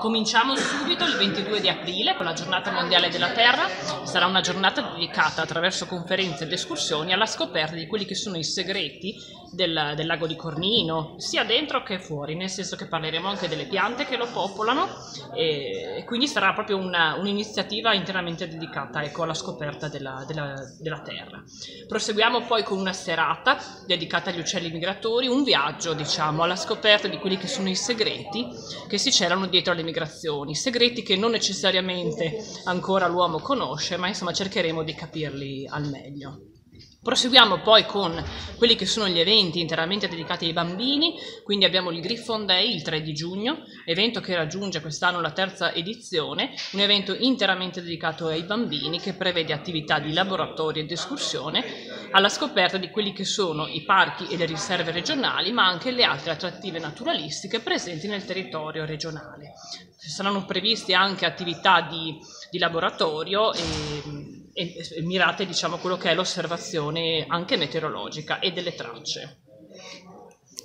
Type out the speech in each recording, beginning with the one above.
Cominciamo subito il 22 di aprile con la giornata mondiale della Terra. Sarà una giornata dedicata attraverso conferenze ed escursioni alla scoperta di quelli che sono i segreti del, del, lago di Cornino, sia dentro che fuori, nel senso che parleremo anche delle piante che lo popolano e, e quindi sarà proprio una, un'iniziativa interamente dedicata ecco, alla scoperta della, della, della, Terra. Proseguiamo poi con una serata dedicata agli uccelli migratori, un viaggio diciamo alla scoperta di quelli che sono i segreti che si celano dietro alle migrazioni, segreti che non necessariamente ancora l'uomo conosce, ma insomma cercheremo di capirli al meglio. Proseguiamo poi con quelli che sono gli eventi interamente dedicati ai bambini, quindi abbiamo il Griffon Day il 3 di giugno, evento che raggiunge quest'anno la terza edizione, un evento interamente dedicato ai bambini che prevede attività di laboratorio ed escursione alla scoperta di quelli che sono i parchi e le riserve regionali, ma anche le altre attrattive naturalistiche presenti nel territorio regionale. Saranno previste anche attività di, di laboratorio e mirate diciamo quello che è l'osservazione anche meteorologica e delle tracce.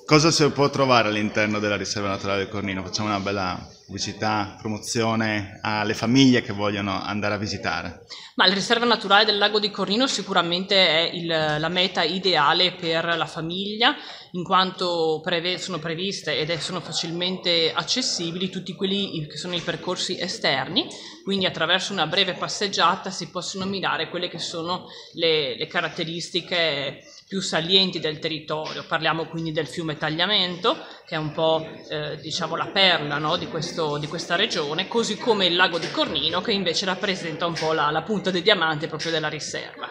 Cosa si può trovare all'interno della riserva naturale del Cornino? Facciamo una bella pubblicità, promozione alle famiglie che vogliono andare a visitare. Ma la riserva naturale del lago di Cornino sicuramente è il, la meta ideale per la famiglia, in quanto preve, sono previste ed sono facilmente accessibili tutti quelli che sono i percorsi esterni, quindi attraverso una breve passeggiata si possono mirare quelle che sono le, le caratteristiche più salienti del territorio. Parliamo quindi del fiume Tagliamento, che è un po' eh, diciamo la perla no, di, questo, di, questa regione, così come il lago di Cornino, che invece rappresenta un po' la, la punta dei diamanti proprio della riserva.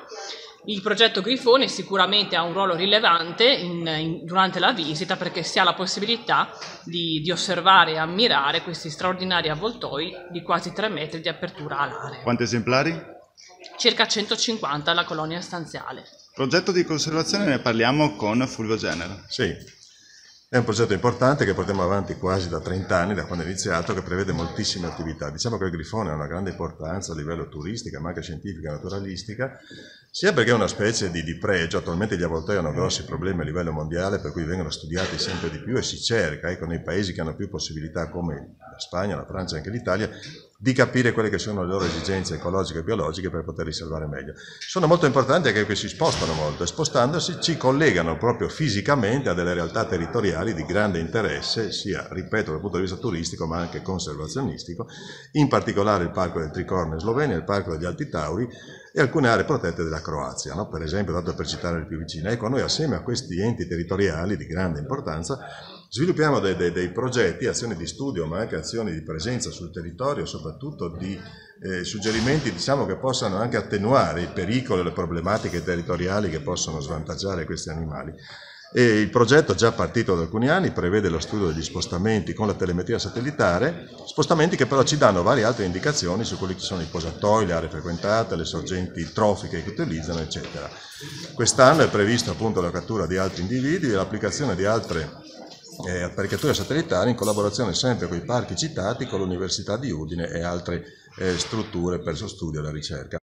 Il progetto Grifone sicuramente ha un ruolo rilevante in, in, durante la visita perché si ha la possibilità di, di, osservare e ammirare questi straordinari avvoltoi di quasi 3 metri di apertura alare. Quanti esemplari? Circa 150 alla colonia stanziale. Progetto di conservazione ne parliamo con Fulvio Genera. Sì, è un progetto importante che portiamo avanti quasi da 30 anni, da quando è iniziato, che prevede moltissime attività. Diciamo che il grifone ha una grande importanza a livello turistico, ma anche scientifica e naturalistica, sia perché è una specie di, di pregio, attualmente gli avvoltoi hanno grossi problemi a livello mondiale, per cui vengono studiati sempre di più e si cerca, ecco, nei paesi che hanno più possibilità come la Spagna, la Francia e anche l'Italia, di capire quelle che sono le loro esigenze ecologiche e biologiche per poter riservare meglio. Sono molto importanti anche perché si spostano molto e spostandosi ci collegano proprio fisicamente a delle realtà territoriali di grande interesse, sia, ripeto, dal punto di vista turistico ma anche conservazionistico, in particolare il Parco del Tricorno in Slovenia, il Parco degli Alti Tauri e alcune aree protette della Croazia, no? per esempio, dato per citare le più vicine. Ecco, noi assieme a questi enti territoriali di grande importanza Sviluppiamo dei, dei, dei, progetti, azioni di studio, ma anche azioni di presenza sul territorio, soprattutto di eh, suggerimenti diciamo, che possano anche attenuare i pericoli e le problematiche territoriali che possono svantaggiare questi animali. E il progetto, già partito da alcuni anni, prevede lo studio degli spostamenti con la telemetria satellitare, spostamenti che però ci danno varie altre indicazioni su quelli che sono i posatoi, le aree frequentate, le sorgenti trofiche che utilizzano, eccetera. Quest'anno è previsto appunto la cattura di altri individui e l'applicazione di altre eh, apparecchiature satellitari in collaborazione sempre con i parchi citati, con l'Università di Udine e altre eh, strutture per lo studio e la ricerca.